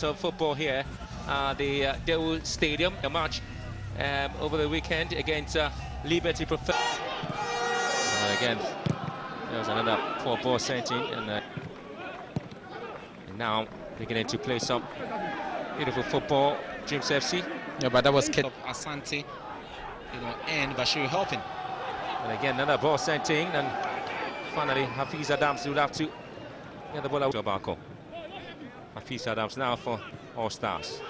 of football here at the uh, Dawu Stadium. A match um, over the weekend against uh, Liberty Prof. Uh, again, there was another poor ball sent in, and, uh, and now beginning to play some beautiful football. Dreams FC. Yeah, but that was Kit of Asante, you know, and Bashir helping. And again, another ball sent in, and finally Hafiz Adams will have to get the ball out to Abako. Adams now for All Stars.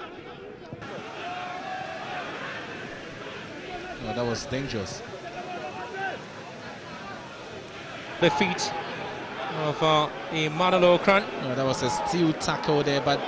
Oh, that was dangerous. The feet of uh, Emmanuel Okran. Oh, that was a steel tackle there, but